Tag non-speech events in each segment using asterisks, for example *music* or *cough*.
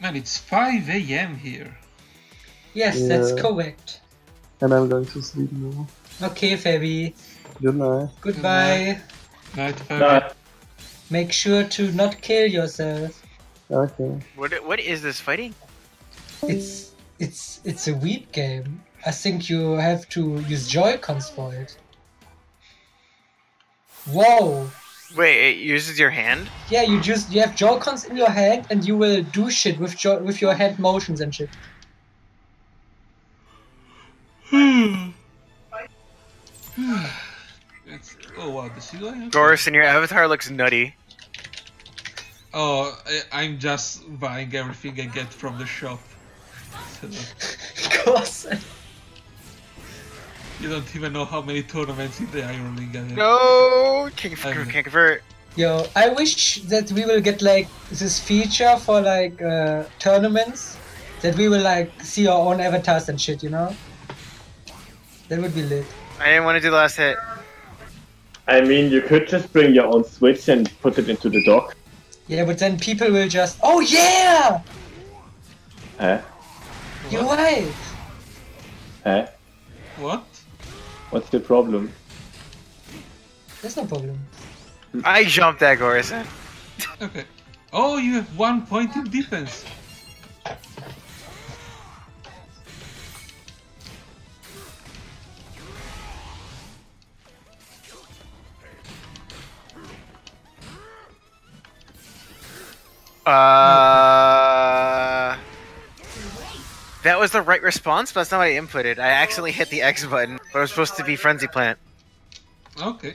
Man, it's 5 a.m. here. Yes, that's correct. And I'm going to sleep now. Okay, Fabi. Good night. Goodbye. Night, Fabi. Nah, Make sure to not kill yourself. Okay. What what is this fighting? It's it's it's a weep game. I think you have to use Joy-Cons for it. Whoa! Wait, it uses your hand? Yeah, you just you have Joy-Cons in your hand and you will do shit with jo- with your hand motions and shit. It's, *sighs* oh wow, the sea lion? Goreson, your avatar looks nutty. Oh, I, I'm just buying everything I get from the shop. So, Of course. You don't even know how many tournaments in the Iron League I have. No, can't, Um, can't convert. Yo, I wish that we will get like this feature for like uh, tournaments that we will like see our own avatars and shit, you know? That would be lit. I didn't want to do the last hit. I mean, you could just bring your own Switch and put it into the dock. Yeah, but then people will just, oh yeah, Huh? you're right. Huh? What? What's the problem? There's no problem. I jumped that Goreson. Okay. Oh, you have one point in defense. Uh, that was the right response, but that's not what I inputted. I accidentally hit the X button, but it was supposed to be Frenzy Plant. Okay.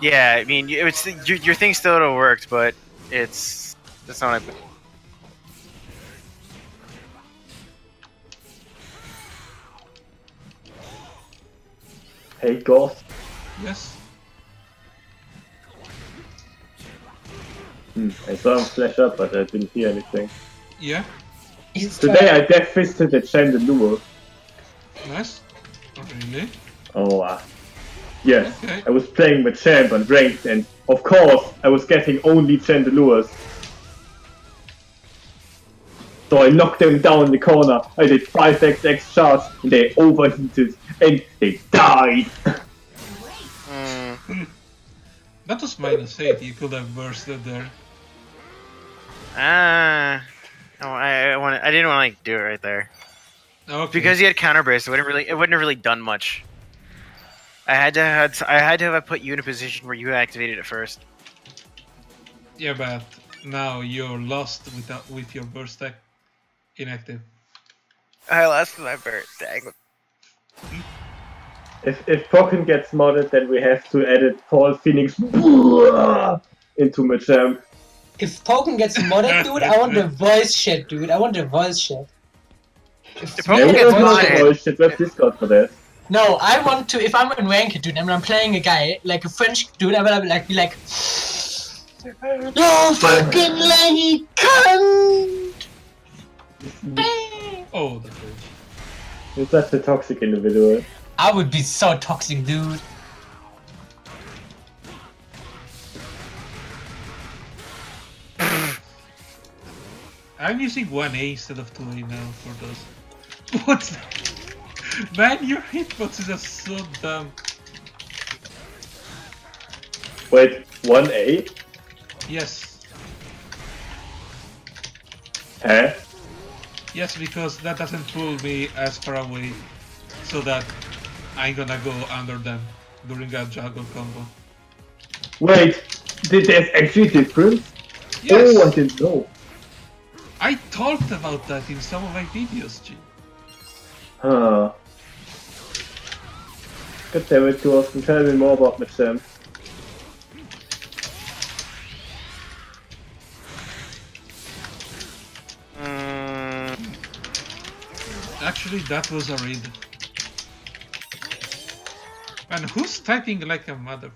Yeah, I mean, it's your, your thing still would have worked, but it's that's not what I. Hey, Ghost. Yes. Hmm, I saw him flash up, but I didn't hear anything. Yeah. He's Today I trying- death fisted the Chandelure. Nice. Oh, really? Oh, uh, yes. Okay. I was playing with Champ on ranked, and of course, I was getting only Chandelures. So I knocked them down in the corner. I did 5xx charge, and they overheated, and they died. Mm, That was minus 8. You could have bursted there. ah, oh, I I, wanna, I didn't want to like do it right there Okay. because he had counter burst. It wouldn't really it wouldn't have really done much. I had to had I had to have put you in a position where you activated it first. Yeah, but now you're lost without uh, with your burst tech inactive. I lost my bird. Dang. If if Pokken gets modded, then we have to edit Paul Phoenix *laughs* into my Machamp. If Pokken gets modded, *laughs* dude, I want the voice shit, dude. I want the voice shit. If If we Pokken Yeah, get we gets don't voice know shit- modded- the bullshit. We have Discord for that. No, I want to. If I'm in ranked, dude, and I'm playing a guy like a French dude, I will like be like, "You fucking laggy cunt!" Oh, the bridge. You're such a toxic individual. I would be so toxic, dude. I'm using 1A instead of 2A now for those. *laughs* What's that? Man, your hitboxes are so dumb. Wait, 1A? Yes. Eh? Yes, because that doesn't pull me as far away. So that I'm gonna go under them during a juggle combo. Wait, did there's actually difference? Yes! Oh, I didn't know. I talked about that in some of my videos, G. Huh. God damn it, Austin, tell me more about Machamp. Mm, Actually, that was a read. And who's typing like a mother?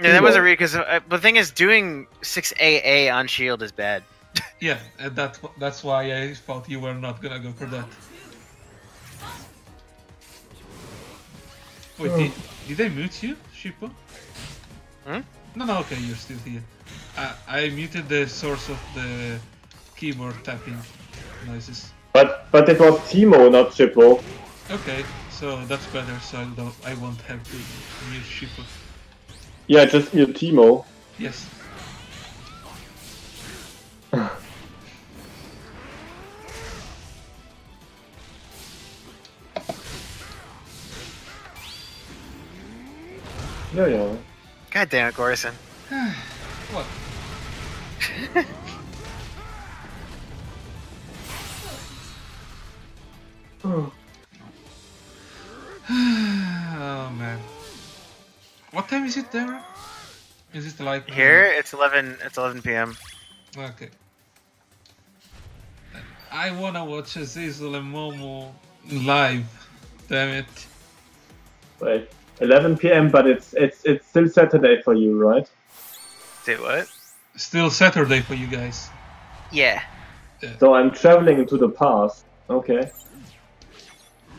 yeah, that was a read because uh, the thing is, doing six AA on shield is bad. Yeah, and that that's why I thought you were not gonna go for that. Wait, did, did I mute you, Shippo? Hmm? No, no, okay, you're still here. I, I muted the source of the keyboard tapping noises. But but it was Timo, not Shippo. Okay, so that's better. So I don't. I won't have to use Shippo. Yeah, just your Timo. Yes. *laughs* Yeah, yeah. God damn it, Goreson. *sighs* What? *sighs* *sighs* oh man. What time is it there? Is it like Here it's 11. It's 11 p.m. Okay. I wanna watch Azizel and Momo live. Damn it. Wait, 11 p.m. But it's it's it's still Saturday for you, right? Say what? Still Saturday for you guys. Yeah. So I'm traveling into the past. Okay.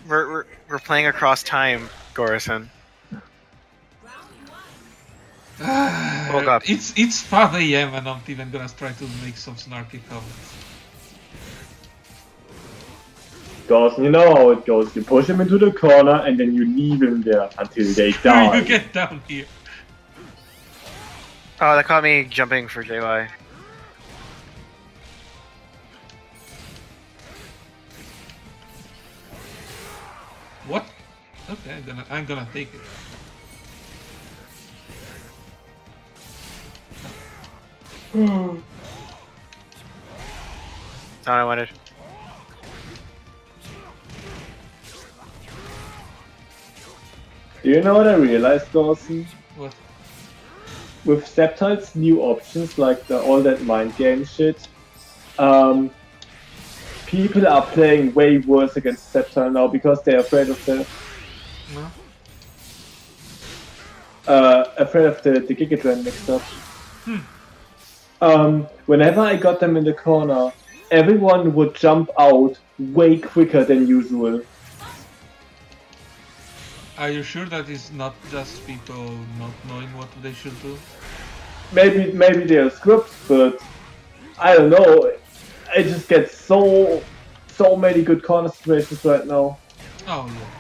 We're, we're, we're playing across time, Goreson. Woke *sighs* up. It's it's 5 a.m. and I'm even gonna try to make some snarky comments. Because you know how it goes. You push him into the corner and then you leave him there until they die. you get down here. Oh, that caught me jumping for JY. What? Okay, I'm gonna I'm gonna take it. Hmm. That's not what I wanted. Do you know what I realized, Dawson? What? With Sceptile's new options, like the all that mind game shit, um, people are playing way worse against Sceptile now because they're afraid of the No? uh, afraid of the, the Giga Drain mixed up. Um, whenever I got them in the corner, everyone would jump out way quicker than usual. Are you sure that it's not just people not knowing what they should do? Maybe maybe they're scripts, but I don't know. I just get so so many good corner situations right now. Oh yeah.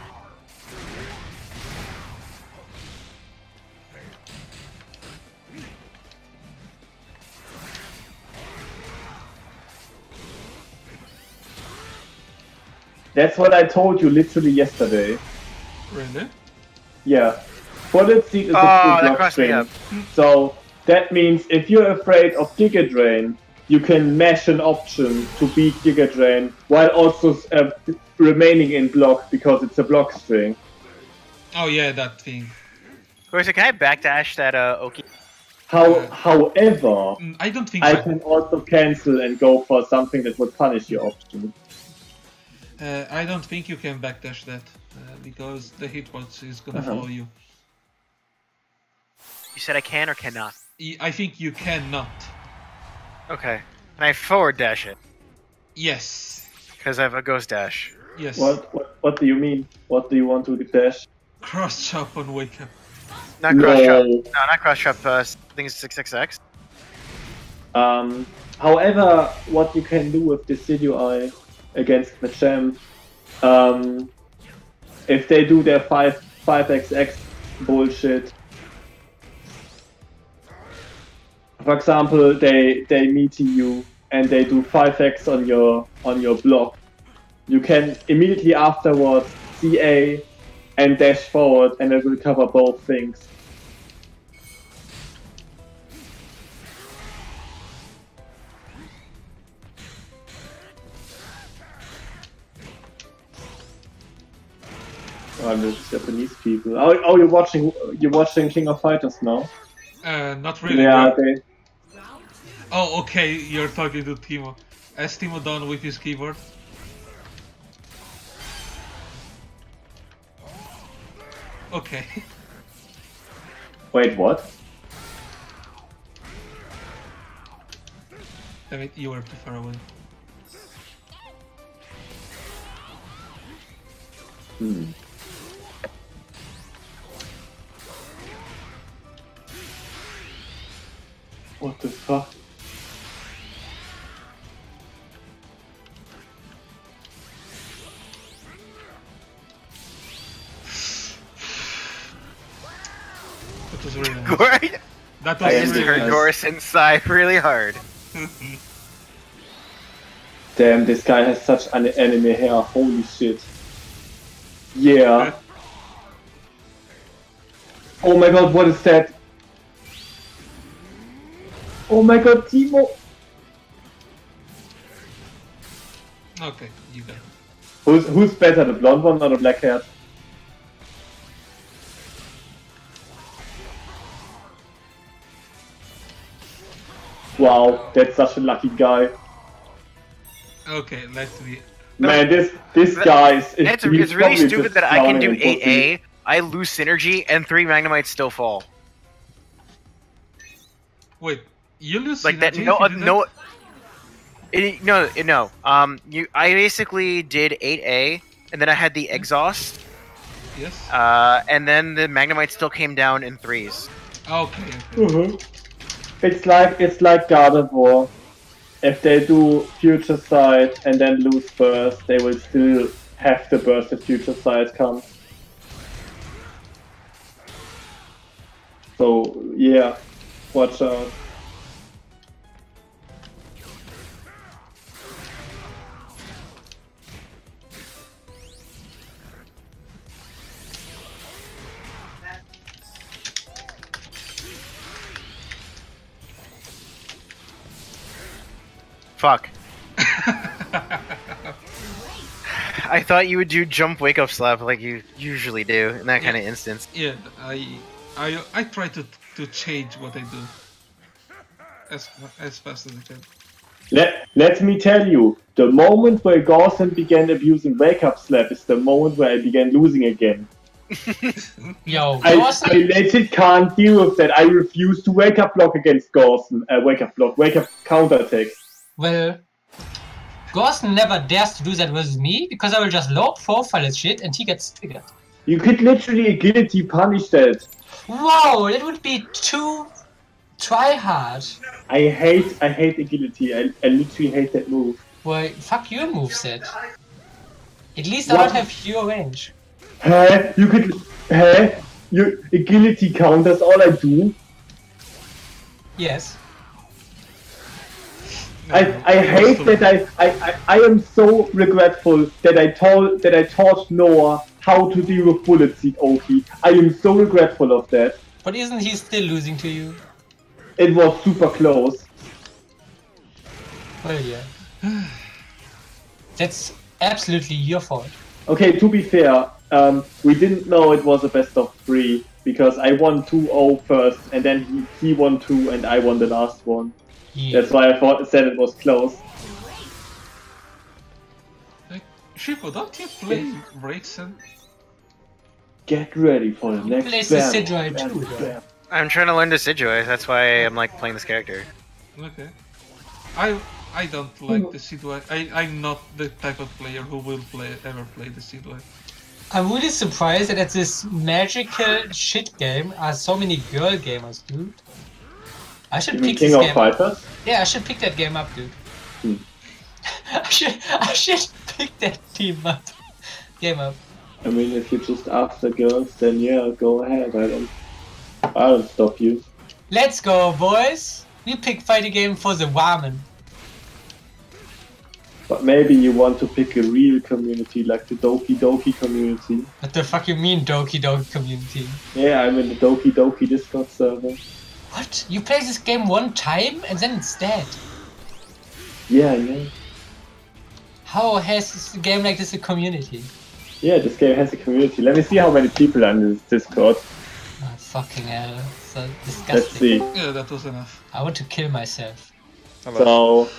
That's what I told you literally yesterday. Really? Yeah. Bullet Seed is Oh, a that true block crossed string. So that means if you're afraid of Giga Drain, you can mash an option to beat Giga Drain while also uh, remaining in block because it's a block string. Oh yeah, that thing. Goreson, can I backdash that uh, Oki? How, Uh, however, Mm, I don't think I so. can also cancel and go for something that would punish your option. Uh, I don't think you can backdash that uh, because the hitbox is gonna Uh-huh. follow you. You said I can or cannot? I think you cannot. Okay. Can I forward dash it? Yes. Because I have a ghost dash. Yes. What, what what do you mean? What do you want to dash? Cross chop on wake up. Not cross chop. No. No, not cross chop. Uh, I think it's 6xx. Um, however, what you can do with Decidueye against Machamp, um, if they do their 5 5xx bullshit, for example, they they meet you and they do 5x on your on your block, you can immediately afterwards CA and dash forward, and it will cover both things. Oh, the Japanese people. Oh, oh, you're watching. You're watching King of Fighters now. Uh, not really. Yeah, they. Oh, okay. You're talking to Timo. Is Timo done with his keyboard? Okay. *laughs* Wait, what? Damn it, you were too far away. Hmm. What the fuck? That was really nice. That was I really heard nice. Sigh really hard. Damn, this guy has such an enemy hair. Holy shit. Yeah. *laughs* Oh my god, what is that? Oh my god, Timo! Okay, you got it. Who's, who's better, the blonde one or the black haired? Wow, that's such a lucky guy. Okay, let me. Man, this this That- guy is. is It's, it's really stupid that I can do and pussy. 8A, I lose synergy, and 3 Magnemites still fall. Wait, you lose Like that, no, uh, no. It, no, it, no. Um, you, I basically did 8A, and then I had the exhaust, Yes. uh, and then the Magnemite still came down in threes. Okay. okay. Mhm. It's like it's like God of War. If they do future sight and then lose burst, they will still have the burst if future sight comes. So yeah, watch out. Fuck. *laughs* I thought you would do jump wake up slap like you usually do in that kind of instance. yeah, I, I, I try to to change what I do as as fast as I can. Let let me tell you, the moment where Gaussen began abusing wake up slap is the moment where I began losing again. *laughs* Yo, I, Gaussen, I legit can't deal with that. I refuse to wake up block against Gaussen. Uh, wake up block, wake up counter attack. Well, Gaussen never dares to do that with me because I will just low profile his shit and he gets triggered. You could literally agility punish that. Wow, that would be too try hard. I hate I hate agility. I, I literally hate that move. Well, fuck your moveset. At least I What? don't have your range. Huh? You could huh? your agility count, that's all I do. Yes. I, I hate that I, I, I, I am so regretful that I told that I taught Noah how to deal with bullet seed Oki. I am so regretful of that. But isn't he still losing to you? It was super close. Well, yeah. *sighs* That's absolutely your fault. Okay, to be fair, um, we didn't know it was a best of three because I won 2-0 first, and then he, he won two, and I won the last one. Yeah. That's why I thought said it was close. Like, Shiko, don't you play breaks and Get ready for the next plays the battle. Sidroid battle, too, battle. I'm trying to learn Decidueye, that's why I'm like playing this character. okay. I I don't like the Decidueye. I I'm not the type of player who will play ever play the Decidueye. I'm really surprised that at this magical shit game are so many girl gamers, dude. I should You pick King this of game. Fighters? Yeah, I should pick that game up, dude. Hmm. *laughs* I should I should pick that team up. Game up. I mean, if you just ask the girls, then yeah, go ahead. I don't, I don't stop you. Let's go, boys. We pick fighting game for the woman. But maybe you want to pick a real community, like the Doki Doki community. What the fuck you mean, Doki Doki community? Yeah, I'm in the Doki Doki Discord server. What? You play this game one time and then it's dead. Yeah, yeah. How has this game like this a community? Yeah, this game has a community. Let me see how many people are in this Discord. Oh, fucking hell. So disgusting. Let's see. Yeah, that was enough. I want to kill myself. So,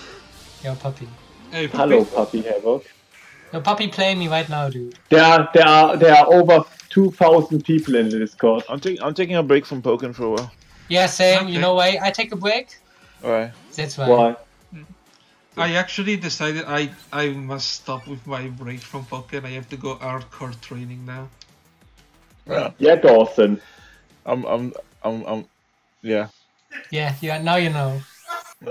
Yo, puppy. Hey, puppy. hello, Puppy Havoc. Yo, puppy, play me right now, dude. There are there are there are over two thousand people in the Discord. I'm taking I'm taking a break from Pokken for a while. Yeah, same. You know why I take a break? Alright. That's why. Why? I actually decided I I must stop with my break from Pokken. I have to go hardcore training now. Yeah, Dawson. I'm I'm I'm I'm yeah. Yeah, yeah. Now you know. *laughs*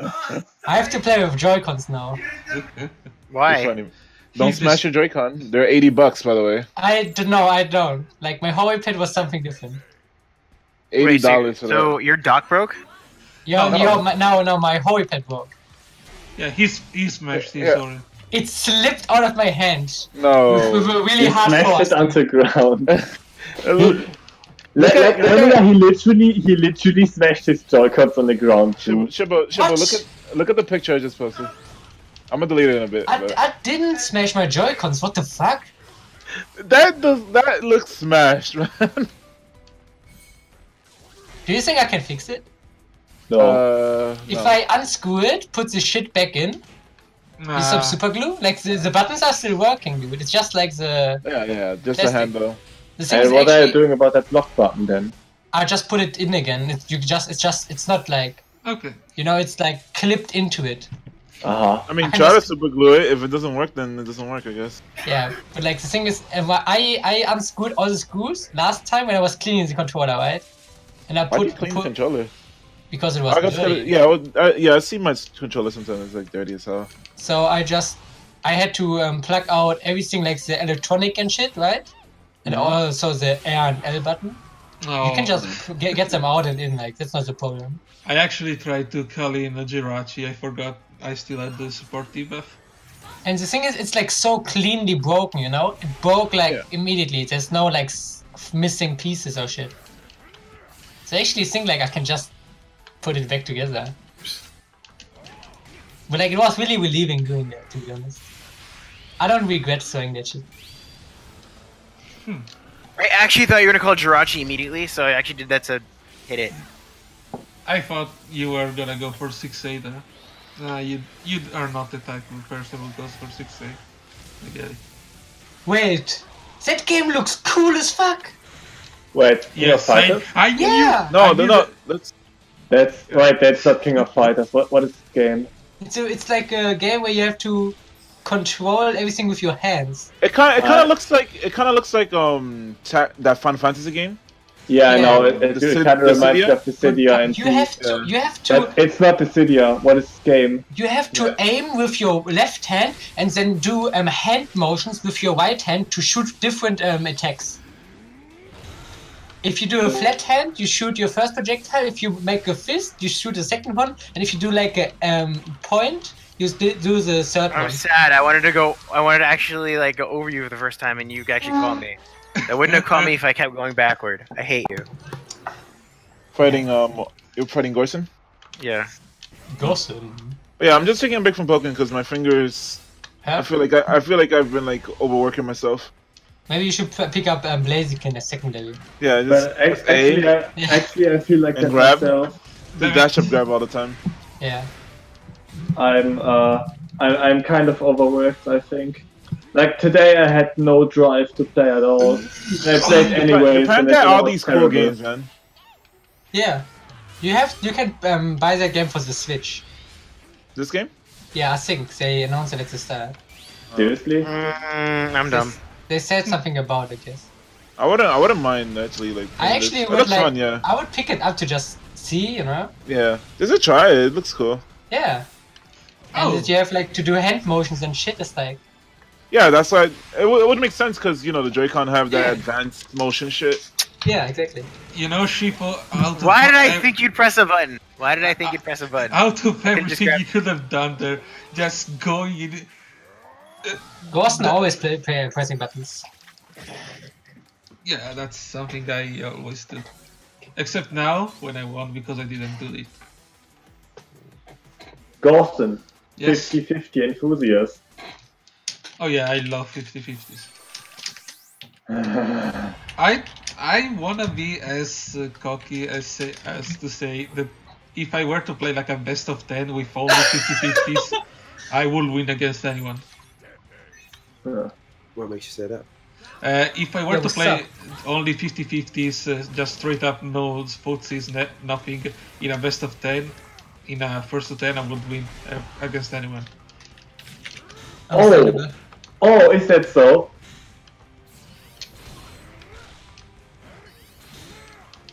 I have to play with Joy Cons now. *laughs* Why? Don't He's smash just- your Joy-Con. They're 80 bucks by the way. I don't know. I don't. Like my whole pad was something different. Eighty Wait, so, dollars so that. your dock broke? Yo, No. yo, my, no, no, my holy pad broke. Yeah, he's he smashed his Yeah. sword. It slipped out of my hand *laughs* with, with No. a really He hard smashed force. it onto the ground. *laughs* Look, at- like look earlier, at- he literally he literally smashed his Joy-Cons on the ground too. Shippo, Shippo, Shippo, look at look at the picture I just posted. I'm gonna delete it in a bit. I, I didn't smash my Joy-Cons, what the fuck? That does that looks smashed, *laughs* man. Do you think I can fix it? No. Uh, If no. I unscrew it, put the shit back in, Nah, with some super glue, like the, the buttons are still working, dude. It's just like the yeah, yeah, just Plastic. a handle. the thing and is what are you doing about that lock button then? I just put it in again. It's you just it's just it's not like okay. you know it's like clipped into it. Uh-huh. I mean, I try to just- super glue it. If it doesn't work, then it doesn't work, I guess. Yeah, but like the thing is, I I unscrewed all the screws last time when I was cleaning the controller, right? And I Why do you put, clean the put controller? because it was I guess dirty. gotta- yeah, I would, I, yeah. I see my controller sometimes it's like dirty as hell. So I just I had to um, plug out everything like the electronic and shit, right? And Mhm. also the R and L button. No, You can just *laughs* get, get them out and in, like that's not the problem. I actually tried to Kali in a Jirachi. I forgot I still had the support debuff. And the thing is, it's like so cleanly broken, you know? It broke like Yeah. immediately. There's no like missing pieces or shit. So I actually think like I can just put it back together. But like it was really relieving doing that, to be honest. I don't regret throwing that shit. Hmm. I actually thought you were gonna call Jirachi immediately, so I actually did that to hit it. I thought you were gonna go for 6A there. Nah, you you are not the type of person who goes for 6-8. I get it. Wait, that game looks cool as fuck. Wait, King Yeah, of Fighters? same. I knew Yeah. No, I they're knew not. That's That's right. That's not King of Fighters. What what is this game? It's a, it's like a game where you have to control everything with your hands. it. Kind it kind Uh, of looks like it kind of looks like um ta- that Final Fantasy game. Yeah, I know. It, it, it kind of reminds me of the Cydia and you the- have to uh, you have to it's not the Cydia. What is this game? You have to aim with your left hand and then do um, hand motions with your right hand to shoot different um, attacks. If you do a flat hand, you shoot your first projectile. If you make a fist, you shoot the second one. And if you do like a um, point, you do the third I'm one. sad. I wanted to go. I wanted to actually like go over you for the first time, and you actually called me. That wouldn't have called me if I kept going backward. I hate you. Fighting um, you're fighting Goreson. Yeah. Gossen. But yeah, I'm just taking a break from Pokemon because my fingers. I Huh? feel like I, I feel like I've been like overworking myself. Maybe you should pick up um, Blaziken as second level. Yeah, just, But ac- just aim, actually, I, actually, I feel like And that grab. myself. the dash up grab all the time. Yeah. I'm uh, I'm, I'm kind of overworked. I think. Like today, I had no drive to play at all. I *laughs* played anyways. Japan and got all was these cool terrible. games, man. Yeah. You have you can um, buy that game for the Switch. This game? Yeah, I think they announced it at the start. Seriously? Mm, I'm dumb. They said hmm. something about it, yes. I wouldn't. I wouldn't mind actually. Like. I actually this. Would looks like. fun. Yeah. I would pick it up to just see, you know. Yeah. Just a try. It looks cool. Yeah. And Oh. you have like to do hand motions and shit. It's like Yeah, that's like it, would- it would make sense because you know the Joy-Con have that Yeah. advanced motion shit. yeah, exactly. You know, Shippo, out of Why did I ev- think you'd press a button? Why did I think you'd press a button? out of just everything grab- you could have done there, just going in. Ghosten always play, play pressing buttons. Yeah, that's something I always do. Except now, when I won because I didn't do it. Gawson, Yes. 50-50 enthusiast. Oh yeah, I love 50-50s. *sighs* I I wanna be as uh, cocky as say, as to say that if I were to play like a best of ten with only 50-50s, *laughs* I would win against anyone. Uh, What makes you say that? Uh, if I were Yeah, to play up? only 50-50s, uh, just straight up no footsies, ne- nothing, in a best of 10, in a first to 10, I would win uh, against anyone. Oh. Understandable. oh, is that so?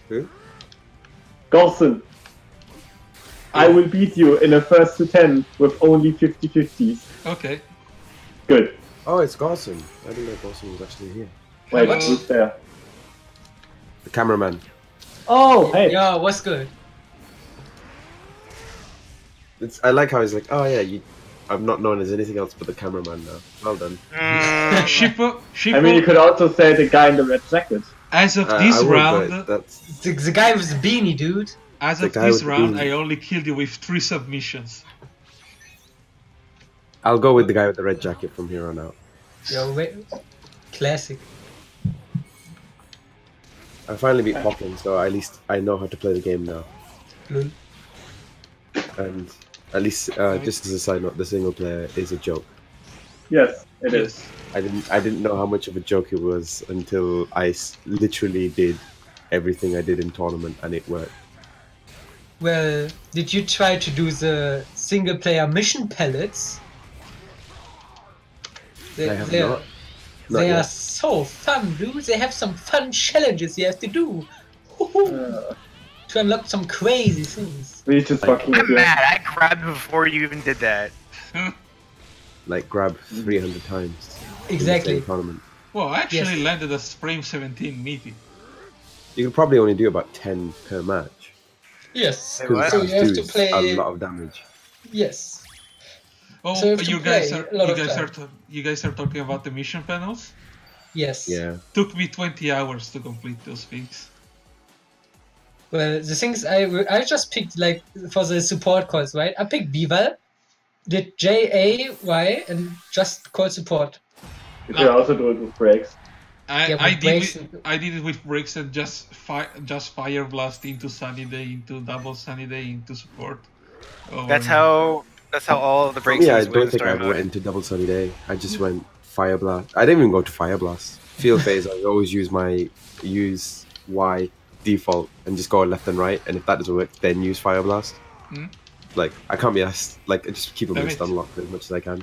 Who? Gawson, I will beat you in a first to 10 with only 50-50s. Okay. Good. Oh, it's Garson. I didn't know Garson was actually here. Wait, Hello. who's there? The cameraman. Oh, hey. Yo, what's good? It's, I like how he's like, oh yeah, you. I'm not known as anything else but the cameraman now. Well done. *laughs* Shippo, Shippo I mean, you could also say the guy in the red jacket. as of Uh, this would, round, that's The, the guy with the beanie, dude. as the of this round. I only killed you with three submissions. I'll go with the guy with the red jacket from here on out. Yo, wait. Classic. I finally beat Pokken, so at least I know how to play the game now. Lol. And at least, uh, just as a side note, the single player is a joke. Yes, it is. I didn't, I didn't know how much of a joke it was until I s- literally did everything I did in tournament, and it worked. Well, did you try to do the single player mission panels? They, I have they, not. Not they are so fun, dude. They have some fun challenges you have to do. Uh, to unlock some crazy things. we just fucking I'm mad. I grabbed before you even did that. *laughs* Like grab 300 times. Exactly. Well, I actually Yes. landed a Frame 17 meaty. You can probably only do about 10 per match. Yes. Wait. So you have to play. a lot of damage. Yes. Oh, So you have to you guys are you guys time. are you guys are talking about the mission panels. Yes. Yeah. Took me 20 hours to complete those things. Well, the things I I just picked like for the support calls, right? I picked Bival, did J A Y, and just call support. You should also do it with breaks. I, Yeah, I with did it, and- I did it with breaks and just fi- just fire blast into sunny day into double sunny day into support. Oh, That's no. how. That's how all of the breaks. yeah, I don't think I story ever went into Double Sunny Day. I just went Fire Blast. I didn't even go to Fire Blast. Field *laughs* phase, I always use my use Y default and just go left and right. And if that doesn't work, then use Fire Blast. Hmm. Like I can't be asked. Like I just keep them Damn list it. unlocked as much as I can.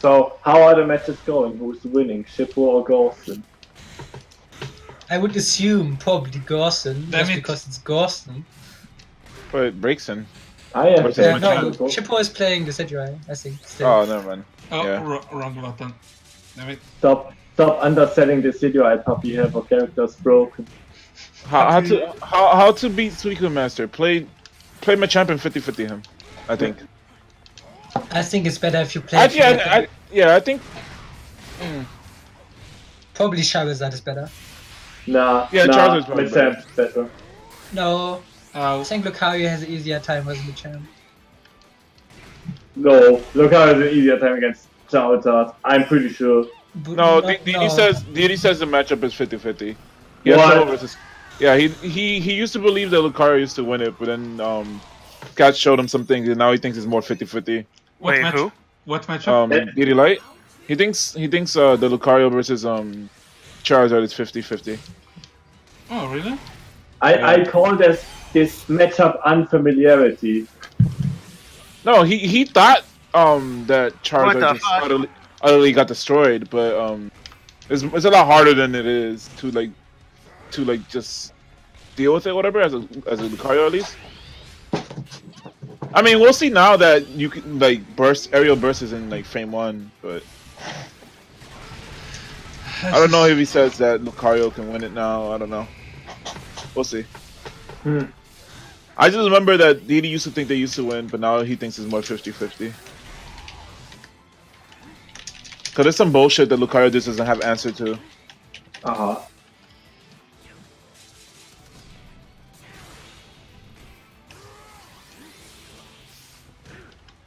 So, how are the matches going? Who's winning, Shippo or Ghosten? I would assume probably Goreson, Damn just because it's Goreson. But breaks in. I am. What's Yeah, much no, fun. Shippo is playing the Decidueye, I think. Still. Oh, never mind. Oh, Yeah. wro- wrong button. Damn it. Stop, stop underselling the video. I puppy have our characters broken. How, how to how, how to beat Suicune Master? Play play my champion 50-50 him. I think. I think it's better if you play. I, if yeah, get I, yeah, I think. Hmm. Probably Charizard is better. Nah, Yeah, nah, Charizard's probably Machamp is better. No, Uh, I think Lucario has an easier time as a champ. No, look how it's an easier time against Charizard. I'm pretty sure. But No, not- D- no. says DD says the matchup is 50-50. He What? Versus. Yeah, he he he used to believe that Lucario used to win it, but then um, Cat showed him some things, and now he thinks it's more 50-50. what Wait, match? who? What matchup? Um. DD Light. He thinks he thinks uh, the Lucario versus um, Charizard is 50-50. oh, really? I, I call this this matchup unfamiliarity. No, he he thought um that What Charizard the just utterly, utterly got destroyed, but um, it's it's a lot harder than it is to like to like just deal with it, whatever. As a as a Lucario at least. I mean, we'll see now that you can like burst aerial burst is in like frame one, but I don't know if he says that Lucario can win it now. I don't know. We'll see. Hmm. I just remember that DD used to think they used to win, but now he thinks it's more 50-50. Cause there's some bullshit that Lucario just doesn't have answer to. Uh huh.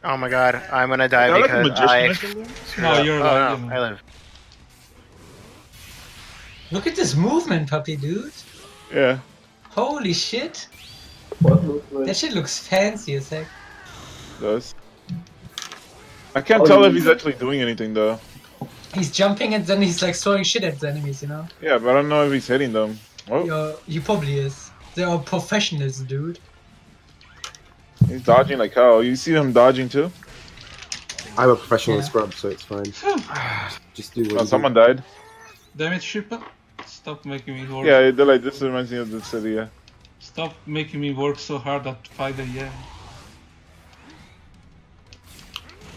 Oh my god, I'm gonna die Is that like a because I. magician or something? screwed No, up. you're oh, right, no, I live. Look at this movement, puppy, dude. Yeah. Holy shit. What movement? That shit looks fancy as heck. Does. I can't Oh, tell if he's actually doing anything though. He's jumping and then he's like throwing shit at the enemies, you know? Yeah, but I don't know if he's hitting them. Oh, Yo, he probably is. They are professionals, dude. he's dodging like hell. You see him dodging too? I'm a professional Yeah. scrub, so it's fine. *sighs* Just do what Oh, you do. someone died. Damn it, Shippa. Stop making me work. Yeah, they're like this reminds me of the city. Yeah. Stop making me work so hard at 5 a.m.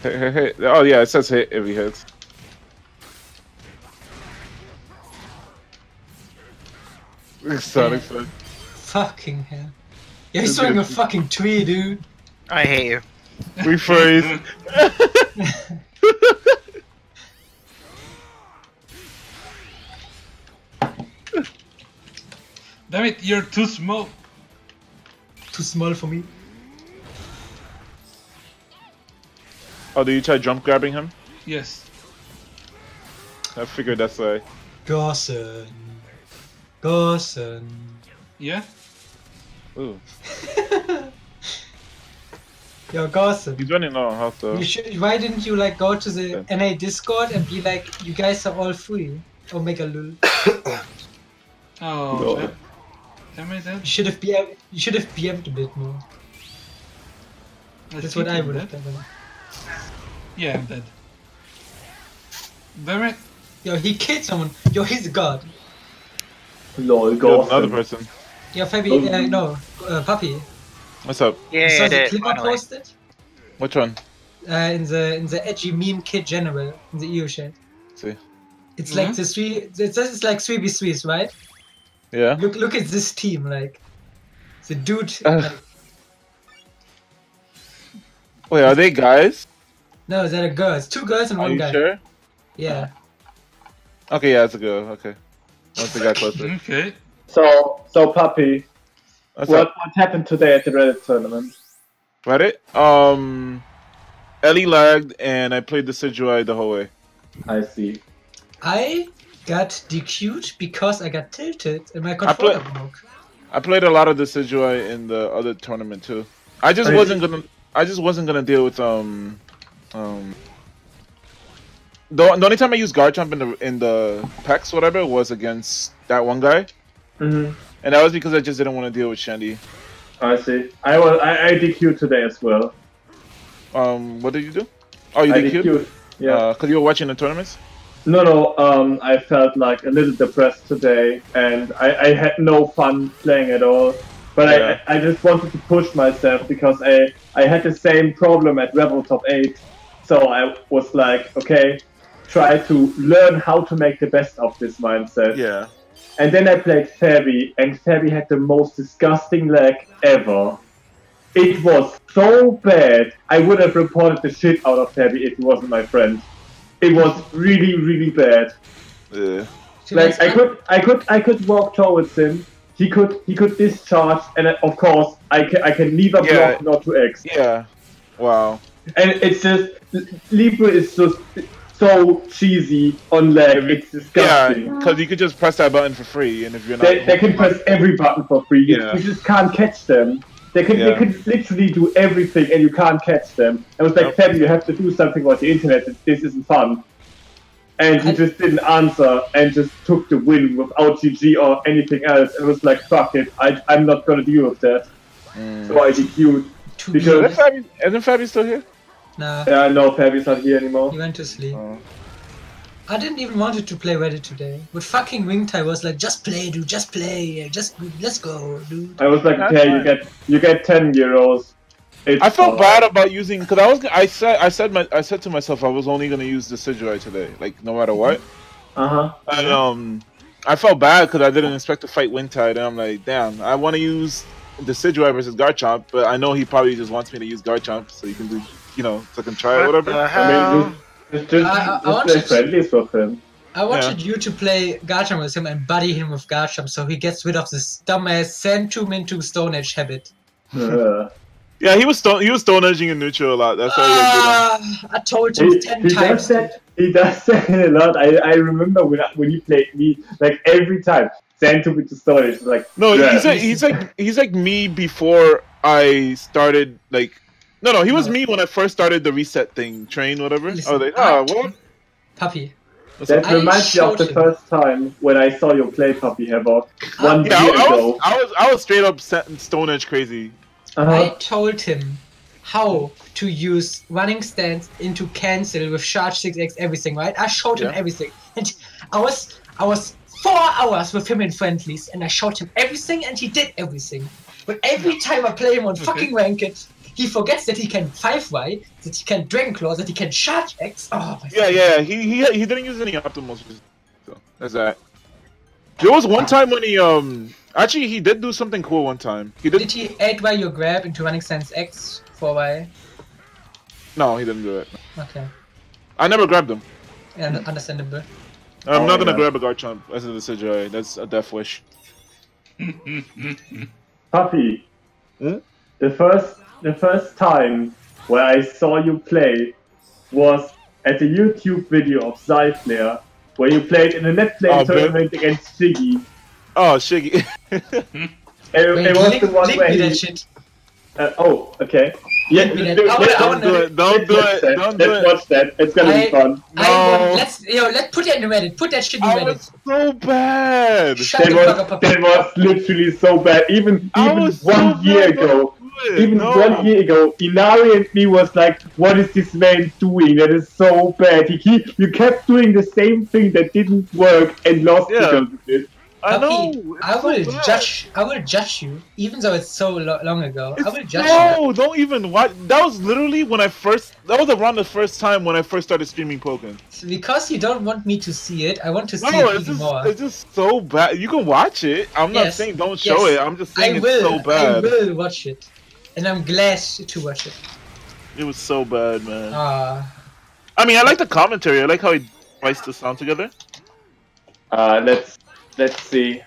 Hey, hey, hey. Oh yeah, it says hit if he hits. Sonic said. Fucking hell. Yeah, he's It's throwing a fucking tree, dude. I hate you. Rephrase. *laughs* Damn it, you're too small. Too small for me. oh, did you try jump grabbing him? Yes. I figured that's why. Goreson. Goreson. Yeah? Ooh. *laughs* Yo, Goreson. He's running low on health though. You should, why didn't you like go to the NA Discord and be like, you guys are all free? Omega lul. *coughs* Oh, No. Damn- damn it, then. You should have BM, you should have BM'd a bit more. I That's what I would have done. Yeah, I'm dead. Damn it. Yo, he killed someone. Yo, he's a god. Lol, Yo, Ghost. another person. Yo, Fabi, uh, no, uh, Puppy. What's up? You Yeah, saw I the clip I posted? Which one? Uh, in the in the edgy meme kid general in the EU chat. see. It's Mhm. like the three. It says it's like three v threes, right? Yeah. Look look at this team, like the dude. Uh. like, Wait, are they guys? no, they're a girls. Two girls and Are one you guy. sure? Yeah. Okay, yeah, it's a girl. Okay. Once they got closer. Okay. So, so puppy, What's what, up? what happened today at the Reddit tournament? Reddit? Um, Ellie lagged, and I played the Decidueye the whole way. I see. I got DQ'd because I got tilted and my play- controller broke. I played a lot of the Decidueye in the other tournament too. I just I wasn't see. gonna. I just wasn't gonna deal with um, um. The, the only time I used guard jump in the in the packs whatever was against that one guy, hmm and that was because I just didn't want to deal with Shandy. I see. I was I, I DQ'd today as well. Um, what did you do? Oh, you I did cute. DQ'd. Yeah. because you were watching the tournaments. No, no. Um, I felt like a little depressed today, and I, I had no fun playing at all. But Yeah. I, I just wanted to push myself because I, I had the same problem at Rebel Top 8. So I was like, okay, try to learn how to make the best of this mindset. Yeah. And then I played Fabi, and Fabi had the most disgusting leg ever. It was so bad. I would have reported the shit out of Fabi if he wasn't my friend. It was really, really bad. Yeah. Like I could, I could, I could walk towards him. He could, he could discharge, and uh, of course, I can, I can neither Yeah. block nor to X. Yeah. Wow. And it's just Libra is just so cheesy on leg. It's disgusting. Yeah, because you could just press that button for free, and if you're not, They, they can press every button for free. Yeah. you just can't catch them. They can Yeah. they can literally do everything and you can't catch them. I was like, Yep. Fabio, you have to do something about the internet. This- This isn't fun. And he I- just didn't answer and just took the win without GG or anything else. And was like, fuck it, I, I'm not gonna deal with that. Mm. So I DQ'd. to because- Isn't Fabi, isn't Fabi still here? Nah, Yeah, no, Fabio's not here anymore. he went to sleep. Oh. I didn't even wanted to play Reddit today. But fucking Wingtie was like, just play, dude, just play, just let's go, dude. I was like, That's okay, you get you get ten euros. It's I felt bad about using because I was I said I said my I said to myself I was only gonna use the Decidueye today, like no matter what. Uh-huh. And um, I felt bad because I didn't expect to fight Windtide, and I'm like, damn, I want to use the Decidueye versus Garchomp, but I know he probably just wants me to use Garchomp so you can do, you know, so I can try it, What whatever. the I mean, just, just, just, I- I- I play wanted- friendlies with him. I wanted you to play Garchomp with him and buddy him with Garchomp so he gets rid of this dumbass send him into Stone Edge habit. Uh, Yeah, he was stone he was stone edging in neutral a lot. That's why he was Ah, I told him he, ten he does times. that. He does *laughs* that a lot. I, I remember when I- when he played me, like every time. Send to me to storage. Like No, yeah. he's like he's like he's like me before I started like no no he was No. me when I first started the reset thing train whatever. Listen, oh they I- ah what Puppy. That? I reminds me of the him. first time when I saw you play Puppy Havoc one yeah I, year I ago. was I was I was straight up set stone edge crazy. I Uh-huh. told him how to use running stance into cancel with charge 6x everything, right? I showed him Yeah. everything. And I was I was four hours with him in friendlies and I showed him everything and he did everything. But every time I play him on Okay. fucking ranked, he forgets that he can 5Y, that he can Dragon Claw, that he can charge X. Oh my Yeah yeah he he he didn't use any optimals. So that's that. There was one time when he um actually he did do something cool one time. He did Did he add while your grab into running stance X for a while? no, he didn't do it. Okay. I never grabbed him. Yeah, understandable. I'm Oh, not gonna yeah. grab a Garchomp as a Decidueye. That's a death wish. *laughs* Puppy, Hmm? the first the first time where I saw you play was at a YouTube video of Zyflare, where you played in a net play Oh, Ben. tournament against Shiggy. Oh, Shiggy. *laughs* It, Wait, it was link, the one where he, shit. uh, oh, okay. Yeah, Link me that. dude, I wanna- let's- Don't do it. Don't do let's it. Don't do Let's it. watch that. It's gonna I- be fun. I No. want, let's yo, let's put that in the Reddit. Put that shit in I Reddit. was so bad. Shut That the was fuck up, Puppy. that was literally so bad. Even even one so year bad. ago, Don't do it. Even No. one year ago, Inari and me was like, "What is this man doing? That is so bad." He, he you kept doing the same thing that didn't work and lost Yeah. because of it. I know. Puppy, it's I will bad. judge. I will judge you, even though it's so lo- long ago. I will It's- judge you. no, don't even watch. That was literally when I first. That was around the first time when I first started streaming Pokemon. Because you don't want me to see it, I want to see No, it it's even just, more. it's just so bad. You can watch it. I'm not saying don't show Yes. it. I'm just I saying will. it's so bad. I will watch it, and I'm glad to watch it. It was so bad, man. Ah, I mean, I like the commentary. I like how he spiced the sound together. Uh, let's let's see.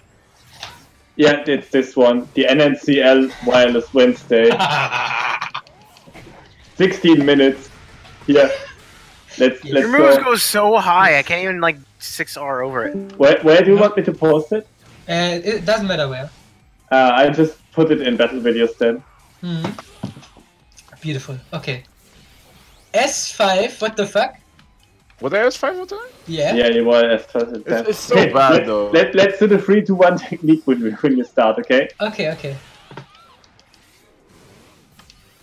Yeah, it's this one, the NNCL Wireless Wednesday. *laughs* 16 minutes. Yeah. Let's let's Your moves go. go so high, I can't even like six R over it. Where, where do you want me to post it? uh, it doesn't matter where. Uh, I just put it in battle videos then. Hmm. Beautiful. Okay. S5. What the fuck? Was I S5 one time? Yeah. Yeah, you want as fast as It's, it's so bad let, though. Let, let's do the 3 to 1 technique when, we- when you start, okay? Okay. Okay.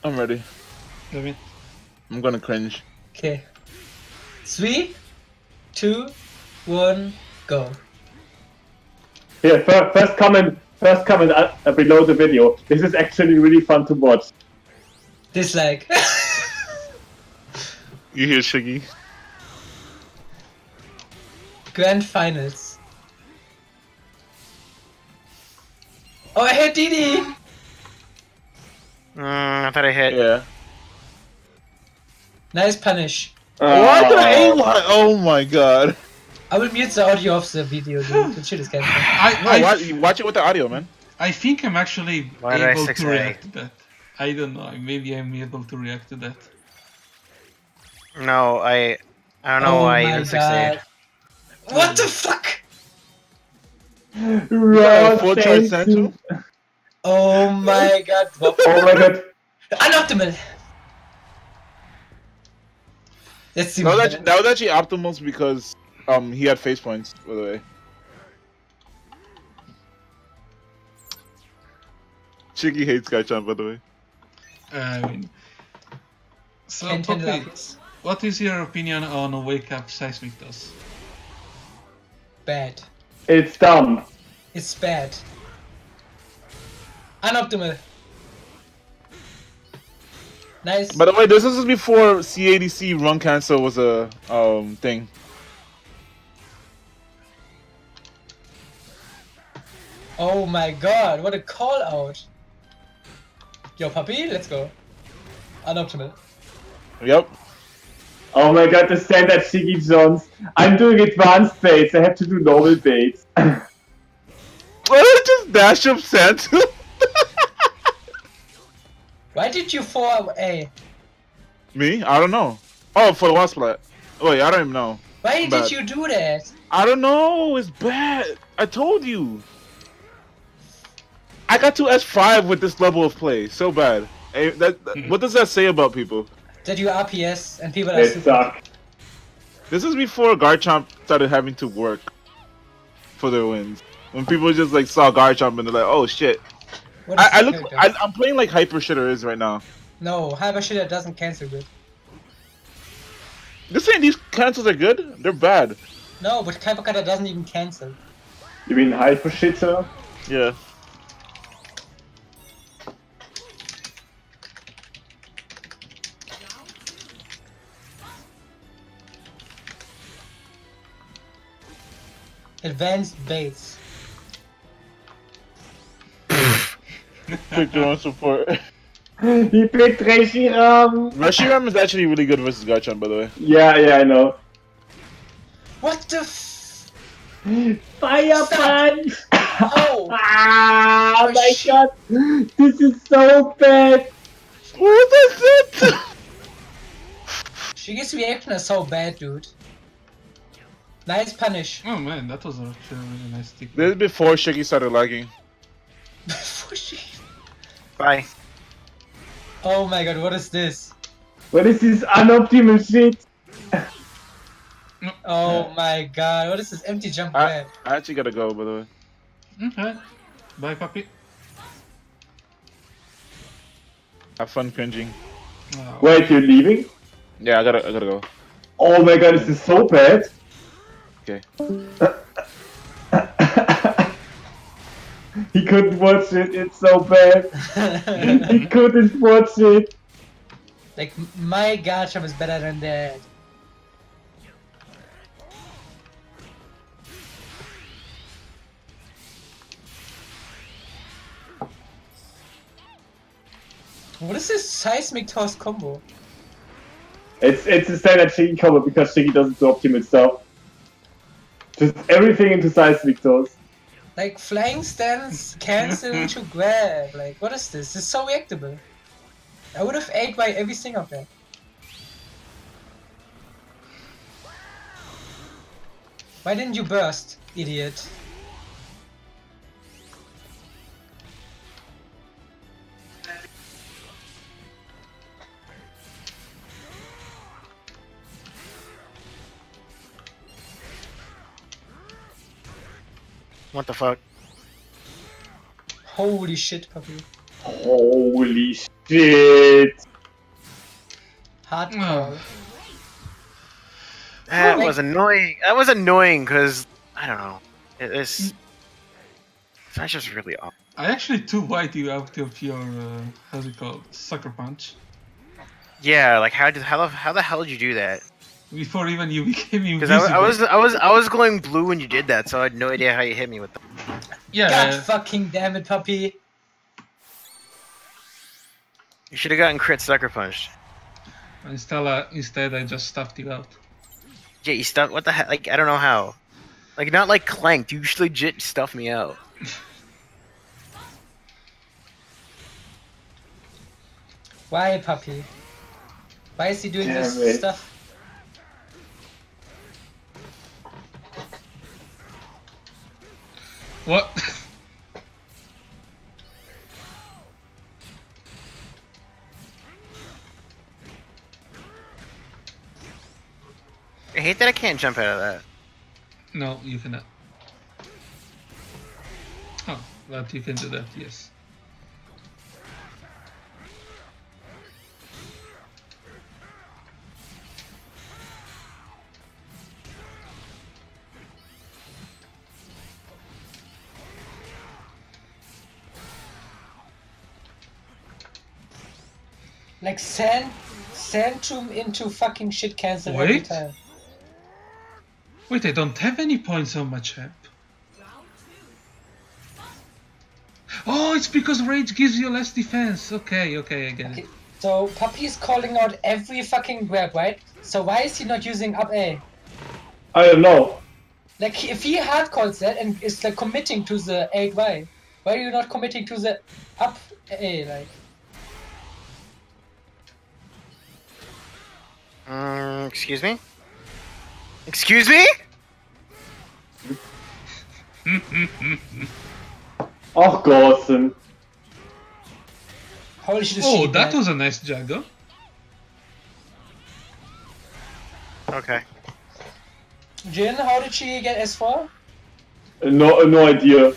I'm ready. David. I'm gonna cringe. Okay. Three, two, one, go. Here, first, first comment, first comment uh, uh, below the video. This is actually really fun to watch. Dislike. *laughs* You hear Shiggy? Grand finals. Oh, I hit Didi. Mm, I thought I hit. Yeah. Nice punish. What the Uh, hell? Oh my god. I will mute the audio of the video, dude. The shit is cancelled. *sighs* I, No, I, watch, watch it with the audio, man. I think I'm actually Why able to react to that. I don't know. Maybe I'm able to react to that. No, I. I don't know oh why my even six What the fuck? Raw full charge thank Oh my god. Whoop. *laughs* Oh my god. Unoptimal. Let's see That was, actually, that was actually Optimus because um he had face points, by the way. Shiggy hates Garchomp, by the way. I mean, so Ten, ten Poppy, what is your opinion on Wake Up Seismic Toss? Bad. It's dumb. It's bad. Unoptimal. Nice. By the way, this is before CADC run cancel was a um thing. Oh my god, what a call out. Yo, puppy, let's go. Unoptimal. Yep. Oh my god, the standard Shiggy Jones. I'm doing advanced baits. I have to do normal baits. *laughs* Why did I just dash up Santa? *laughs* Why did you fall A? Me? I don't know. Oh, for the Wasplat. Wait, I don't even know. Why Bad. did you do that? I don't know. It's bad. I told you. I got to S5 with this level of play. So bad. Hey, that, that- hmm. what does that say about people? That you RPS and people are they super. suck. This is before Garchomp started having to work for their wins. When people just like saw Garchomp and they're like, "Oh shit!" I, I look, character? I, I'm playing like Hyper Shitter is right now. No, Hyper Shitter doesn't cancel good. This saying these cancels are good. They're bad. No, but Hyper Cutter doesn't even cancel. You mean hyper shitter? Yeah. Advanced base. *laughs* Quick drone support. *laughs* he picked Reshiram! Reshiram is actually really good versus Garchomp, by the way. Yeah, yeah, I know. What the f- Fire punch! Oh! *laughs* ah, my god! This is so bad! What is it? she gets reaction is so bad, dude. Nice punish. Oh man, that was actually a really nice stick. This is before Shiggy started lagging. *laughs* Before Shiggy. Bye. oh my god, what is this? What is this unoptimal shit? Oh my god, what is this empty jump I, grab? I actually gotta go, by the way. Okay. Bye, puppy. Have fun cringing. Oh, Wait, you're leaving? Yeah, I gotta, I gotta go. Oh my god, this is so bad! Okay. he couldn't watch it, it's so bad. *laughs* he couldn't watch it. like, m- my Garchomp is better than that. What is this seismic toss combo? It's it's a standard Shiggy combo because Shiggy doesn't do optimal stuff. Just everything into seismic toss. Like flying stance cancel *laughs* to grab. Like what is this? It's so reactable. I would have ate by every single of that. Why didn't you burst, idiot? What the fuck? Holy shit, puppy. Holy shit! Hard Oh. call. That like- was annoying. That was annoying because I don't know. It is. That's just really off. I actually too white you out of your uh, how's it called sucker punch Yeah, like how did how the how the hell did you do that? Before even you *laughs* became Because invisible. I, I was I was I was going blue when you did that, so I had no idea how you hit me with that. yeah. God fucking damn it, puppy. You should have gotten crit sucker punched. Instead, uh, instead I just stuffed you out. Yeah, you stuff. What the heck? Like I don't know how. Like not like clanked. You should legit stuff me out. *laughs* Why, puppy? Why is he doing Damn this it. stuff? What? I hate that I can't jump out of that. no, you cannot. Oh, but you can do that. Yes. Like sand, sand tomb into fucking shit cancel every Wait. time. Wait, I don't have any points on my champ. Oh, it's because rage gives you less defense. Okay, okay, I get it. Okay, so puppy is calling out every fucking grab, right? So why is he not using up A? I don't know. Like if he hard calls that and is like committing to the 8Y, why are you not committing to the up A? Like Um, excuse me. Excuse me. *laughs* Oh, Goreson. holy shit! Oh, that bad. was a nice juggle. Okay. Jin. How did she get S4? No, no idea.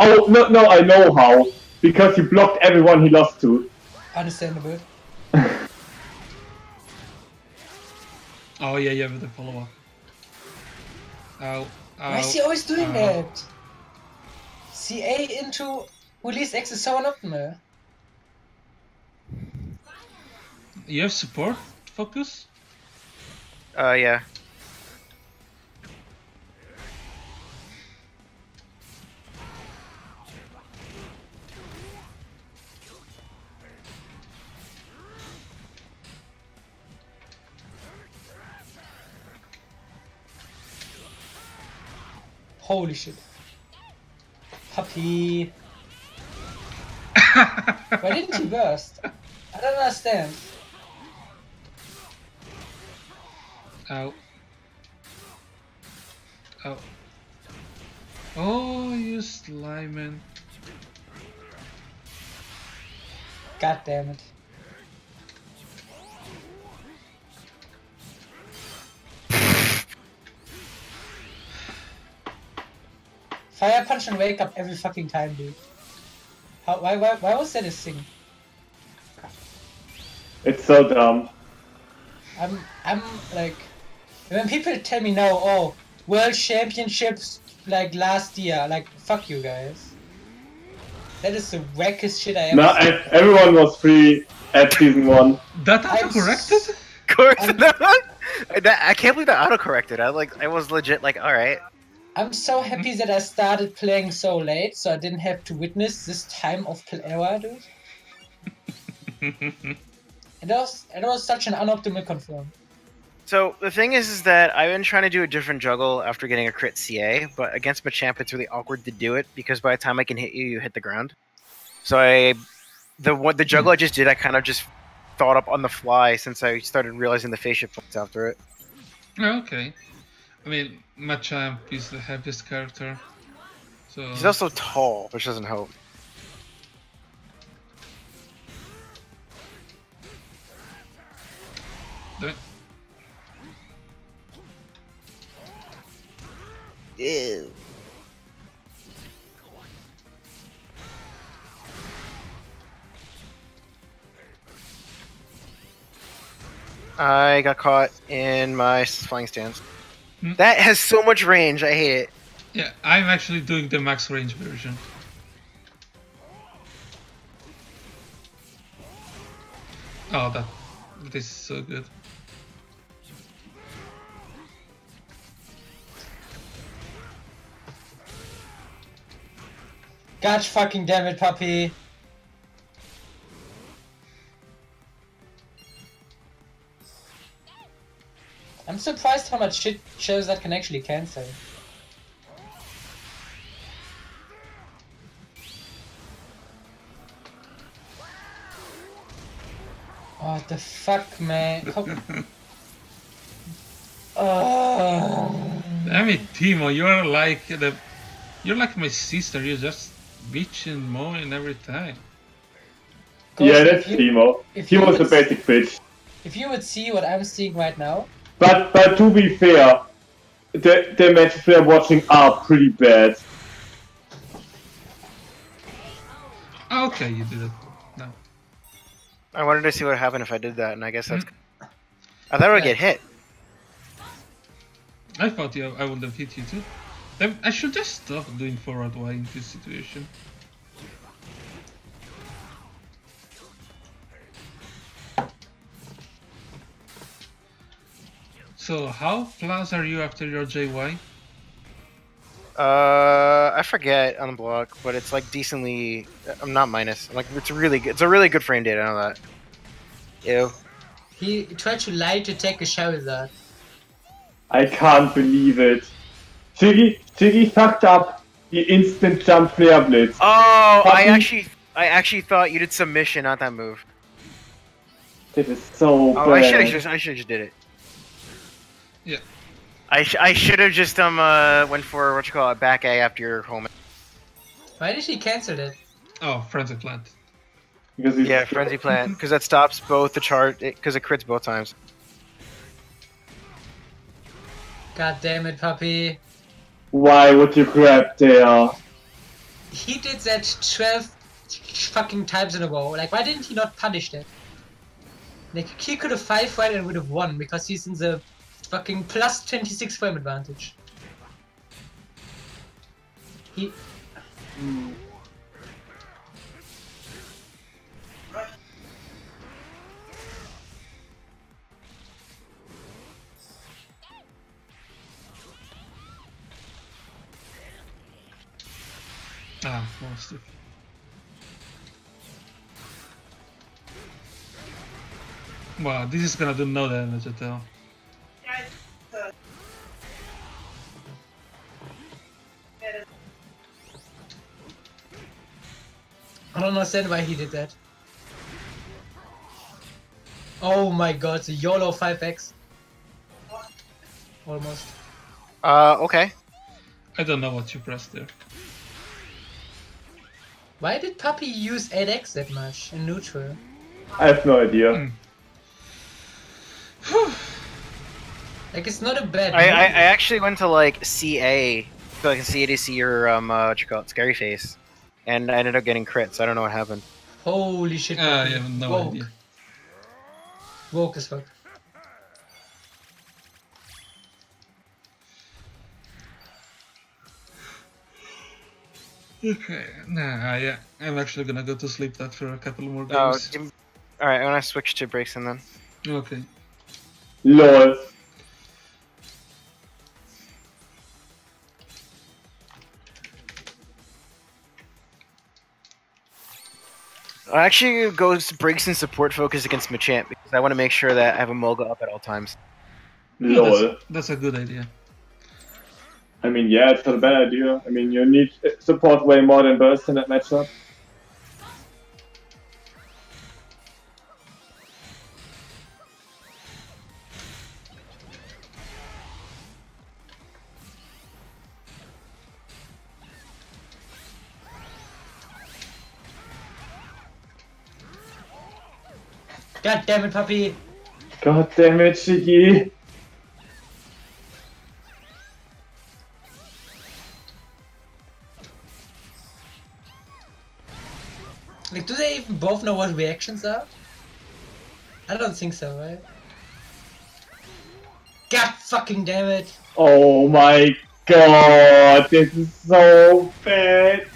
Oh, no, no, I know how. Because he blocked everyone he lost to. Understandable. *laughs* Oh yeah, yeah, with the follower. up. Ow, Why is ow. he always doing ow. that? CA into release X is so unoptimal. You have support focus? Uh, yeah. Holy shit. Puppy. *laughs* Why didn't he burst? I don't understand. Ow. Ow. Oh, you slime man. God damn it. Fire punch and wake up every fucking time, dude. How, why, why, why was that a thing? It's so dumb. I'm, I'm like, when people tell me now, oh, world championships like last year, like, fuck you guys. That is the wackest shit I ever No, seen. and everyone was free at season one. That I'm auto-corrected? Of course, I'm- *laughs* I can't believe that auto corrected. I like, I was legit like, all right. I'm so mm-hmm. happy that I started playing so late, so I didn't have to witness this time of play era, dude. It was, it was such an unoptimal confirm. So the thing is, is that I've been trying to do a different juggle after getting a crit CA, but against Machamp, it's really awkward to do it because by the time I can hit you, you hit the ground. So I, the what the juggle I just did, I kind of just thought up on the fly since I started realizing the phase shift points after it. Oh, okay. I mean, Machamp is the heaviest character. So He's also tall, which doesn't help. Don't- Ew. I got caught in my flying stance. Hmm. That has so much range. I hate it. Yeah, I'm actually doing the max range version. Oh, that this is so good. God fucking damn it, puppy. Surprised how much shit shows that can actually cancel. What the fuck, man? How- Oh. Damn it, Timo, you're like the, you're like my sister. You're just bitching, moaning every time. yeah, that's if you- Timo. if you Timo's a would- basic bitch. If you would see what I'm seeing right now, But but to be fair, the the matches we're watching are pretty bad. Okay, you did it. No. I wanted to see what happened if I did that, and I guess that's. Hmm? I thought I would Yeah. get hit. I thought you, I would have hit you too. I should just stop doing forward Y in this situation. So how plus are you after your JY? Uh, I forget on the block, but it's like decently. I'm not minus. Like it's really good. It's a really good frame data. I know that. Ew. he tried to lie to take a shower. With that. I can't believe it. Jiggy Jiggy fucked up the instant jump flare blitz. Oh, I actually, I actually thought you did submission, not that move. This is so Oh, I should bad. have just, I should have just did it. Yeah. I, sh- I should have just um uh went for what you call it back A after your home. Why did she cancel it? Oh, Frenzy Plant. Because Yeah, frenzy plant because that stops both the chart because it, crits both times. God damn it, puppy. Why would you grab there? He did that 12 fucking times in a row. Like, why didn't he not punish that? Like, he could have 5 right and would have won because he's in the fucking plus 26 frame advantage. He. Ah, monster. Wow, this is gonna do no damage at all. I don't understand why he did that. Oh my god, the YOLO 5x. Almost. Uh, okay. I don't know what you pressed there. Why did Puppy use 8x that much in neutral? I have no idea. Hmm. Like, it's not a bad I, I, I actually went to like CA, so I can see to see your um, uh, what you call it, scary face, and I ended up getting crits. I don't know what happened. Holy shit. Ah, I have no Woke. idea. Woke as fuck. Okay, nah, yeah, I'm actually gonna go to sleep after a couple more Oh, games. give me- all right. I'm gonna switch to Braixen then. Okay. Lol. Actually goes Braixen support focus against Machamp because I want to make sure that I have a Emolga up at all times. Yeah, that's, uh, that's a good idea. I mean, yeah, it's not a bad idea. I mean, you need uh, support way more than burst in that matchup. God damn it, Puppy. God damn it, Shiggy. Like, do they even both know what reactions are? I don't think so, right? God fucking damn it. Oh my god, this is so bad.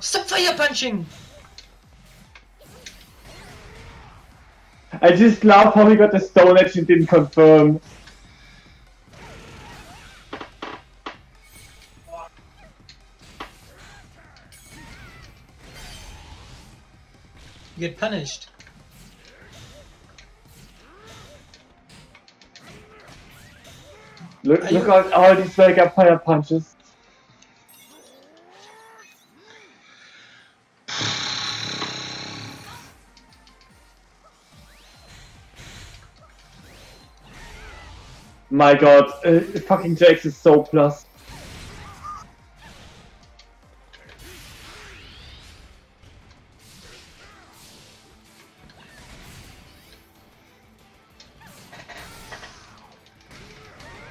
Stop fire punching! I just love how he got the Stone Edge and didn't confirm. You get punished. Look, Are look you- at all these Up Fire punches. My god, uh, fucking Jax is so plus.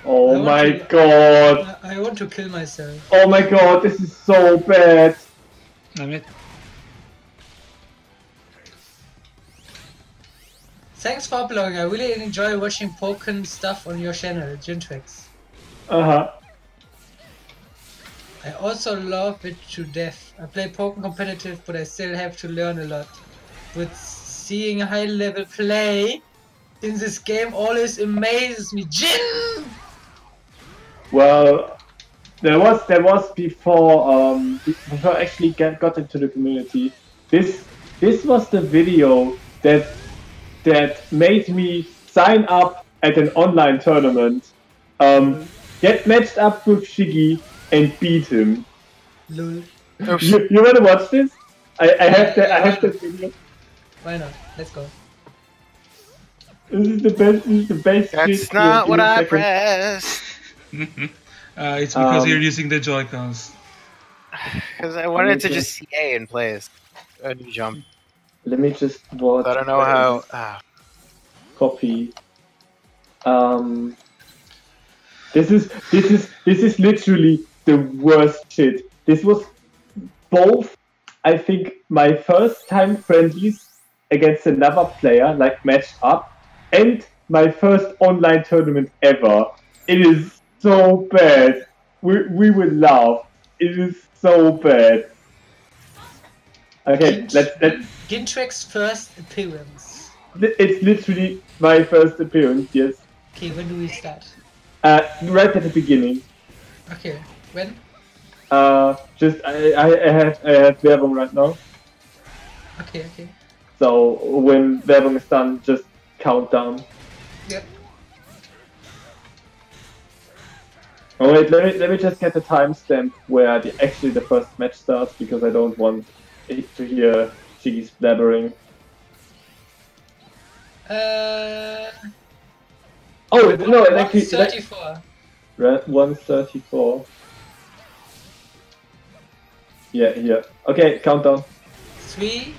Oh my to- god. I, I want to kill myself. Oh my god, this is so bad. I mean, Thanks for uploading. I really enjoy watching Pokken stuff on your channel, Gintrax. Uh huh. I also love it to death. I play Pokken competitive, but I still have to learn a lot. But seeing high level play in this game always amazes me. Jin! Well, there was there was before um before I actually get, got into the community. This this was the video that that made me sign up at an online tournament, um, get matched up with Shiggy and beat him. Lul. Oh, You, you wanna watch this? I, I have the I have the video. Why not? Let's go. This is the best. This is the best. That's not what I me a I second. pressed. *laughs* uh, it's because Um, you're using the Joy Cons. Because *sighs* I wanted to Okay. just CA in place. A new jump. Let me just watch. I don't know how. Ah, copy. Um, this is this is this is literally the worst shit. This was both, I think, my first time friendlies against another player, like matched up, and my first online tournament ever. It is so bad. We we will laugh. It is so bad. Okay, let's let's. Gintrax's first appearance. It's literally my first appearance. Yes. Okay, when do we start? Uh, right at the beginning. Okay, when? Uh, just I, I, I have I have Werbung right now. Okay, okay. So when Werbung is done, just count down. Yep. Oh wait, let me let me just get the timestamp where the actually the first match starts because I don't want to hear Shiggy's blabbering. Uh, Oh, it, no, it actually it act- 34. Red 134. Yeah, yeah. Okay, countdown. Three,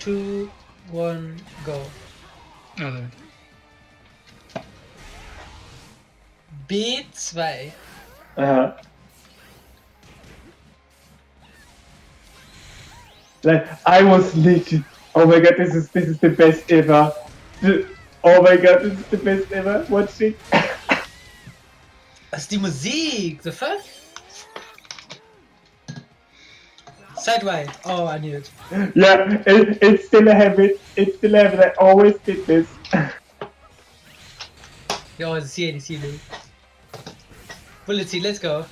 two, one, go. Oh, there. B2. Uh-huh. Like I was literally oh my god this is this is the best ever. Oh my god, this is the best ever. Watch it. Das ist die Musik, the fuck? Sideway. Oh, I knew it. yeah, it, it's still a habit. It's still a habit. I always did this. Yo, it's CADC, dude. Bullet seed, let's go.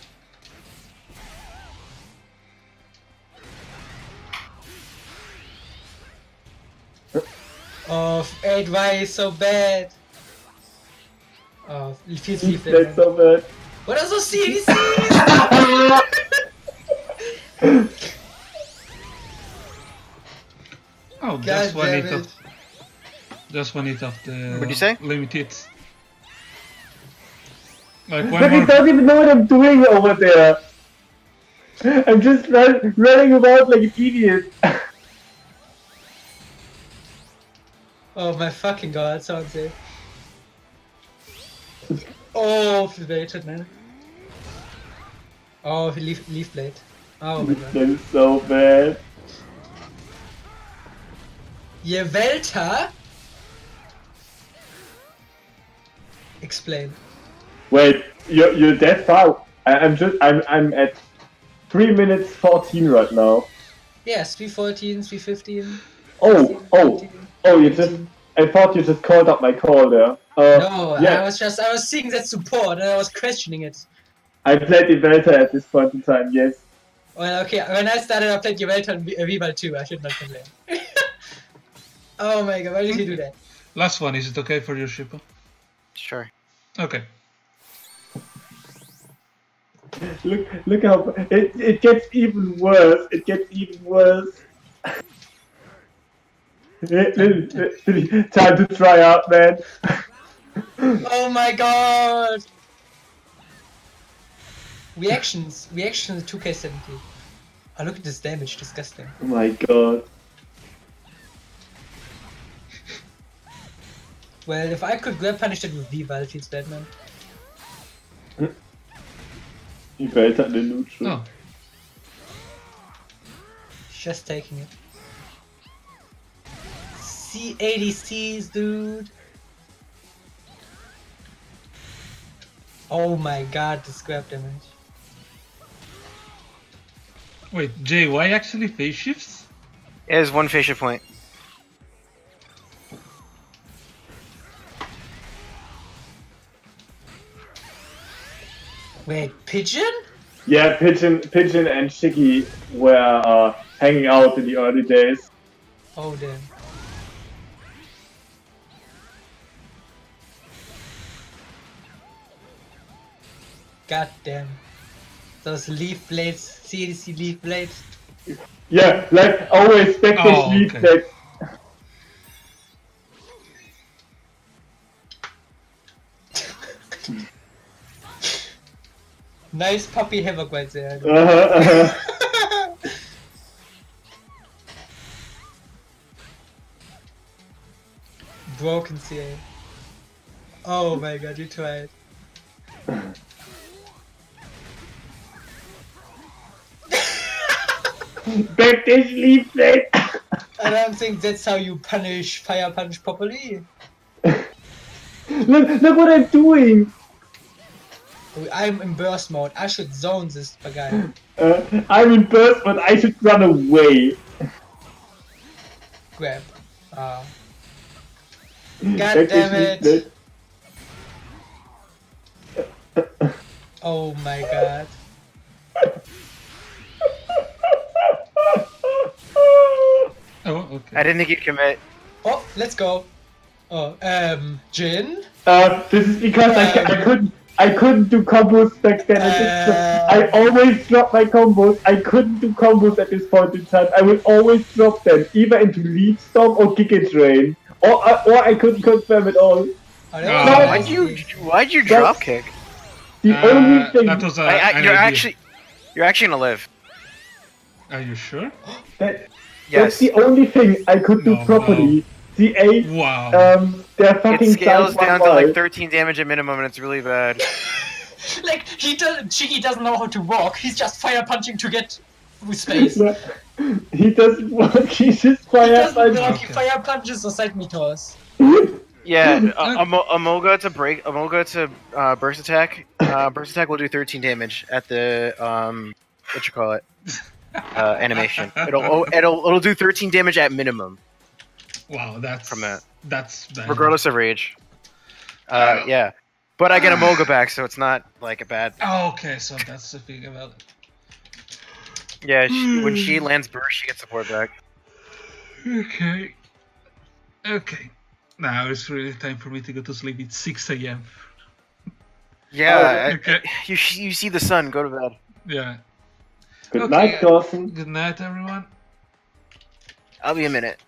Oh, 8Y is so bad. Oh, it feels That's feels so bad. What are those CADCs? Oh, God that's one damn hit of. That's one hit of the. What'd you say? Limited. Like one Look, he more. doesn't even know what I'm doing over there. I'm just run, running about like an idiot. Oh my fucking god, sounds it. Oh, waited, man. Oh, leaf, leaf blade. Oh my god. that is so bad. Je Welter? Explain. Wait, you're you're that far. I, I'm just I'm I'm at three minutes fourteen right now. Yes, 314, 315. Oh oh oh! You just I thought you just called up my call there. Uh, No, I was just, I was seeing that support and I was questioning it. I played Inverter at this point in time. Yes. Well, okay, when I started, I played Juvelta and V- Vival too. I should not complain. *laughs* oh my god, why did you do that? Last one. Is it okay for your shipper? Sure. Okay. Look look how it it gets even worse. It gets even worse. *laughs* *laughs* Time to try out, man. *laughs* Oh my god! Reactions, reactions 2k70. Oh, look at this damage, disgusting. Oh my god. Well, if I could grab punish it with Vival, it feels bad, man. Inverter the neutral. Oh, Just taking it. CADCs, dude. Oh my god, the scrap damage. wait, Jay, why actually phase shifts? It is one fascia point. Wait, pigeon? Yeah, Pigeon, Pigeon and Shiggy were uh, hanging out in the early days. Oh damn. God damn. Those leaf blades, CDC leaf blades. Yeah, like always back Oh, leaf okay. blades. *laughs* nice puppy havoc right there. Uh-huh, uh-huh. Broken CA. Oh my god, you tried. Backdash leaf blade. I don't think that's how you punish fire punch properly. *laughs* look, look what I'm doing. I'm in burst mode. I should zone this guy. Uh, I'm in burst, but I should run away. Grab. Ah. Backdash damn it. Oh my god. Okay. I didn't think you'd commit. Oh, let's go. Oh, um, Jin? Uh, this is because I, I couldn't I couldn't do combos back then. I, just, Uh. I always drop my combos. I couldn't do combos at this point in time. I will always drop them, either into Leaf Storm or Giga Drain. Or, uh, or I couldn't confirm it all. Uh, Why'd you. Why'd you drop kick? The Uh, only thing that was a, I, I, an you're idea. actually you're actually gonna live. Are you sure? that, that's the only thing I could do No, properly. CA, Wow. um, they're fucking It scales down to like 13 damage at minimum, and it's really bad. *laughs* Like he doesn't. Shiggy doesn't know how to walk. He's just fire punching to get with space. *laughs* he doesn't work. He's just He fire doesn't walk. punch. He fire punches or side me toss. *laughs* Yeah, uh, Emolga to break, Emolga to uh, burst attack. Uh, burst attack will do 13 damage at the um, what you call it, uh, animation. It'll oh, it'll it'll do 13 damage at minimum, wow, that's from that. That's bad. regardless of rage. Uh, yeah, but I get Emolga *sighs* back, so it's not like a bad. Oh, okay, so that's the thing about it. Yeah, she, when she *sighs* lands burst, she gets support back. Okay. Okay. Now it's really time for me to go to sleep. It's 6 a.m. Yeah, I- okay. you sh- you see the sun, go to bed. Yeah. Good Okay. night, Dawson. Good night, everyone. I'll be a minute.